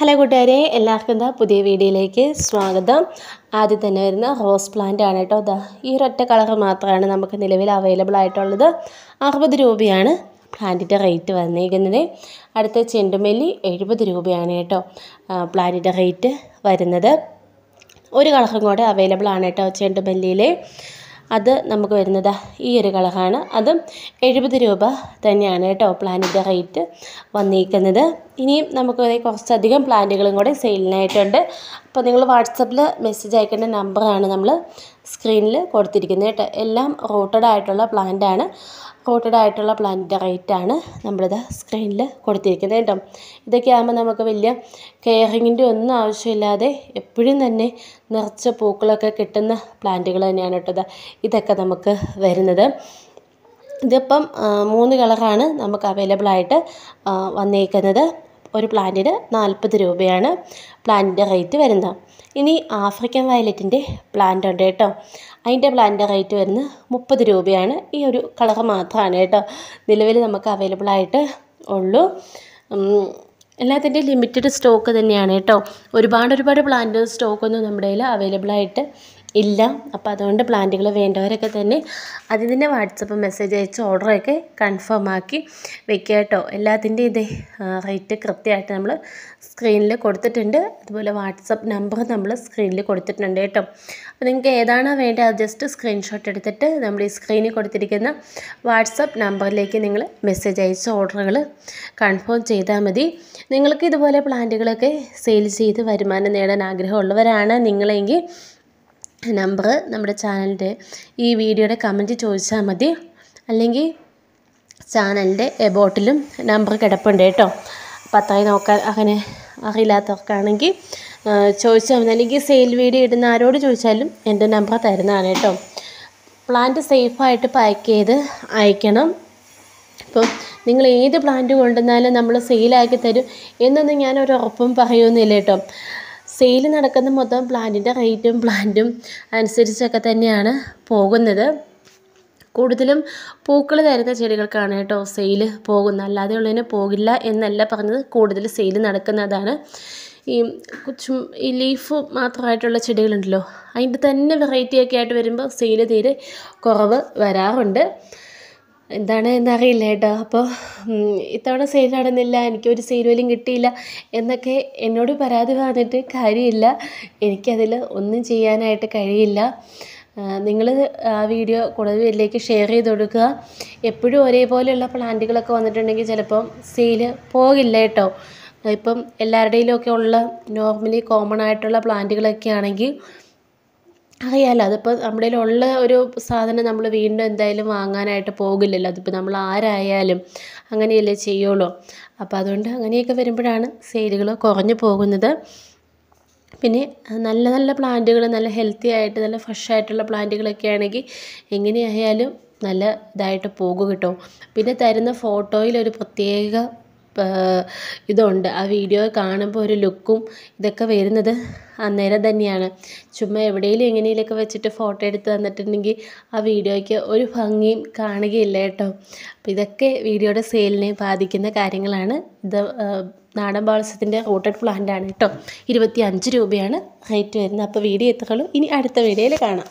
Hello കൂട്ടുകാരെ എല്ലാവർക്കും എന്താ പുതിയ വീഡിയോയിലേക്ക് സ്വാഗതം. ആദ്യം തന്നെ വരുന്ന റോസ് പ്ലാന്റ് ആണ് കേട്ടോ. അതാ ഈ ഒരൊറ്റ കളർ മാത്രമാണ് നമുക്ക് നിലവിൽ അവൈലബിൾ ആയിട്ടുള്ളത്. അറുപത് രൂപയാണ് പ്ലാന്റിന്റെ റേറ്റ് വന്നിരിക്കുന്നത് അടുത്ത ചെണ്ടുമല്ലി എഴുപത് രൂപയാണ് കേട്ടോ പ്ലാന്റിന്റെ റേറ്റ് വരുന്നത്. ഒരു കളറും കൂടെ അവൈലബിൾ ആണ് കേട്ടോ ചെണ്ടുമല്ലിയിൽ അത് നമുക്ക് വരുന്നത് ഈ ഒരു കളറാണ്. അതും എഴുപത് രൂപ തന്നെയാണ് കേട്ടോ പ്ലാന്റിന്റെ റേറ്റ് വന്നിരിക്കുന്നത്. ഇനിയും നമുക്ക് കുറച്ചധികം പ്ലാന്റുകളും കൂടെ സെയിലിനായിട്ടുണ്ട്. അപ്പോൾ നിങ്ങൾ വാട്സപ്പിൽ മെസ്സേജ് അയക്കേണ്ട നമ്പറാണ് നമ്മൾ സ്ക്രീനിൽ കൊടുത്തിരിക്കുന്നത് കേട്ടോ. എല്ലാം റൂട്ടഡ് ആയിട്ടുള്ള പ്ലാന്റാണ്. റൂട്ടഡ് ആയിട്ടുള്ള പ്ലാന്റിന്റെ റേറ്റാണ് നമ്മളിത് സ്ക്രീനിൽ കൊടുത്തിരിക്കുന്നത് കേട്ടോ. ഇതൊക്കെ ആകുമ്പോൾ നമുക്ക് വലിയ കെയറിങ്ങിന്റെ ഒന്നും ആവശ്യമില്ലാതെ എപ്പോഴും തന്നെ നിറച്ച പൂക്കളൊക്കെ കിട്ടുന്ന പ്ലാന്റുകൾ തന്നെയാണ് കേട്ടോ ഇത്. ഇതൊക്കെ നമുക്ക് വരുന്നത്. ഇതിപ്പം മൂന്ന് കളറാണ് നമുക്ക് അവൈലബിൾ ആയിട്ട് വന്നേക്കുന്നത്. ഒരു പ്ലാന്റിന് നാൽപ്പത് രൂപയാണ് പ്ലാന്റിന്റെ റേറ്റ് വരുന്നത്. ഇനി ആഫ്രിക്കൻ വയലറ്റിന്റെ പ്ലാന്റ് ഉണ്ട് കേട്ടോ. അതിന്റെ പ്ലാന്റിന്റെ റേറ്റ് വരുന്നത് മുപ്പത് രൂപയാണ്. ഈ ഒരു കളർ മാത്രമാണ് കേട്ടോ നിലവിൽ നമുക്ക് അവൈലബിൾ ആയിട്ട് ഉള്ളൂ. എല്ലാത്തിന്റെയും ലിമിറ്റഡ് സ്റ്റോക്ക് തന്നെയാണ് കേട്ടോ. ഒരുപാട് ഒരുപാട് പ്ലാന്റ് സ്റ്റോക്കൊന്നും നമ്മുടെ കയ്യിൽ അവൈലബിൾ ആയിട്ട് ഇല്ല. അപ്പോൾ അതുകൊണ്ട് പ്ലാന്റുകൾ വേണ്ടവരൊക്കെ തന്നെ തന്നെ വാട്സപ്പ് മെസ്സേജ് അയച്ച് ഓർഡറൊക്കെ കൺഫേം ആക്കി വെക്കുക കേട്ടോ. എല്ലാത്തിന്റെ ഇത് റേറ്റ് കൃത്യമായിട്ട് നമ്മൾ സ്ക്രീനിൽ കൊടുത്തിട്ടുണ്ട്. അതുപോലെ വാട്സപ്പ് നമ്പർ നമ്മൾ സ്ക്രീനിൽ കൊടുത്തിട്ടുണ്ട് കേട്ടോ. അപ്പോൾ നിങ്ങൾക്ക് ഏതാണോ വേണ്ടത് അത് ജസ്റ്റ് സ്ക്രീൻഷോട്ട് എടുത്തിട്ട് നമ്മൾ ഈ സ്ക്രീനിൽ കൊടുത്തിരിക്കുന്ന വാട്സപ്പ് നമ്പറിലേക്ക് നിങ്ങൾ മെസ്സേജ് അയച്ച് ഓർഡറുകൾ കൺഫേം ചെയ്താൽ മതി. നിങ്ങൾക്ക് ഇതുപോലെ പ്ലാന്റുകളൊക്കെ സെയിൽ ചെയ്ത് വരുമാനം നേടാൻ ആഗ്രഹമുള്ളവരാണ് നിങ്ങളെങ്കിൽ നമ്പർ നമ്മുടെ ചാനലിന്റെ ഈ വീഡിയോയുടെ കമന്റ് ചോദിച്ചാൽ മതി. അല്ലെങ്കിൽ ചാനലിന്റെ എബോട്ടിലും നമ്പർ കിടപ്പുണ്ട് കേട്ടോ. പത്തായി നോക്കാൻ അങ്ങനെ അറിയില്ലാത്തവർക്കാണെങ്കിൽ ചോദിച്ചാൽ മതി. അല്ലെങ്കിൽ സെയിൽ വീഡിയോ ഇടുന്ന ആരോട് ചോദിച്ചാലും എന്റെ നമ്പർ തരുന്നതാണ് കേട്ടോ. പ്ലാന്റ് സേഫായിട്ട് പാക്ക് ചെയ്ത് അയക്കണം. ഇപ്പം നിങ്ങൾ ഏത് പ്ലാന്റ് കൊണ്ടുവന്നാലും നമ്മൾ സെയിലാക്കി തരും. എന്നൊന്നും ഞാൻ ഒരു ഉറപ്പും പറയുന്നില്ല കേട്ടോ. സെയിൽ നടക്കുന്ന മൊത്തം പ്ലാന്റിന്റെ റേറ്റും പ്ലാന്റും അനുസരിച്ചൊക്കെ തന്നെയാണ് പോകുന്നത്. കൂടുതലും പൂക്കൾ തരുന്ന ചെടികൾക്കാണ് കേട്ടോ സെയിൽ പോകുന്നത്. അല്ലാതെ ഉള്ളതിന് പോകില്ല എന്നല്ല പറഞ്ഞത്. കൂടുതൽ സെയിൽ നടക്കുന്നതാണ്. ഈ കുച്ചും ഈ ലീഫ് മാത്രമായിട്ടുള്ള ചെടികളുണ്ടല്ലോ അതിന്റെ തന്നെ വെറൈറ്റിയൊക്കെ ആയിട്ട് വരുമ്പോൾ സെയിൽ തീരെ കുറവ് വരാറുണ്ട്. എന്താണ് എന്നറിയില്ല കേട്ടോ. അപ്പോൾ ഇത്തവണ സെയിൽ നടന്നില്ല എനിക്കൊരു സെയിൽ പോലും കിട്ടിയില്ല എന്നൊക്കെ എന്നോട് പരാതി പറഞ്ഞിട്ട് കാര്യമില്ല. എനിക്കതിൽ ഒന്നും ചെയ്യാനായിട്ട് കഴിയില്ല. നിങ്ങൾ ആ വീഡിയോ കൂടുതൽ പേരിലേക്ക് ഷെയർ ചെയ്ത് കൊടുക്കുക. എപ്പോഴും ഒരേപോലെയുള്ള പ്ലാന്റുകളൊക്കെ വന്നിട്ടുണ്ടെങ്കിൽ ചിലപ്പം സെയിൽ പോകില്ല കേട്ടോ. ഇപ്പം എല്ലാവരുടെയിലൊക്കെ ഉള്ള നോർമലി കോമൺ ആയിട്ടുള്ള പ്ലാന്റുകളൊക്കെ ആണെങ്കിൽ അറിയാമല്ലോ അതിപ്പോൾ നമ്മുടെ ഉള്ള ഒരു സാധനം നമ്മൾ വീണ്ടും എന്തായാലും വാങ്ങാനായിട്ട് പോകില്ലല്ലോ. അതിപ്പോൾ നമ്മൾ ആരായാലും അങ്ങനെയല്ലേ ചെയ്യുള്ളൂ. അപ്പോൾ അതുകൊണ്ട് അങ്ങനെയൊക്കെ വരുമ്പോഴാണ് സെയിലുകൾ കുറഞ്ഞു പോകുന്നത്. പിന്നെ നല്ല നല്ല പ്ലാന്റുകൾ നല്ല ഹെൽത്തി ആയിട്ട് നല്ല ഫ്രഷ് ആയിട്ടുള്ള പ്ലാന്റുകളൊക്കെ ആണെങ്കിൽ എങ്ങനെയായാലും നല്ല ഇതായിട്ട് പോകും കേട്ടോ. പിന്നെ തരുന്ന ഫോട്ടോയിൽ ഒരു പ്രത്യേക ഇതുണ്ട്. ആ വീഡിയോ കാണുമ്പോൾ ഒരു ലുക്കും ഇതൊക്കെ വരുന്നത് അന്നേരം തന്നെയാണ്. ചുമ്മാ എവിടെയെങ്കിലും എങ്ങനെയെങ്കിലുമൊക്കെ വെച്ചിട്ട് ഫോട്ടോ എടുത്ത് തന്നിട്ടുണ്ടെങ്കിൽ ആ വീഡിയോയ്ക്ക് ഒരു ഭംഗിയും കാണുകയില്ല കേട്ടോ. അപ്പോൾ ഇതൊക്കെ വീഡിയോയുടെ സെയിലിനെ ബാധിക്കുന്ന കാര്യങ്ങളാണ്. ഇത് നാടൻ പാളസത്തിന്റെ റൂട്ടഡ് പ്ലാന്റ് ആണ് കേട്ടോ. ഇരുപത്തി അഞ്ച് രൂപയാണ് റേറ്റ് വരുന്നത്. അപ്പോൾ വീഡിയോ എത്തുകയുള്ളൂ ഇനി അടുത്ത വീഡിയോയിൽ കാണാം.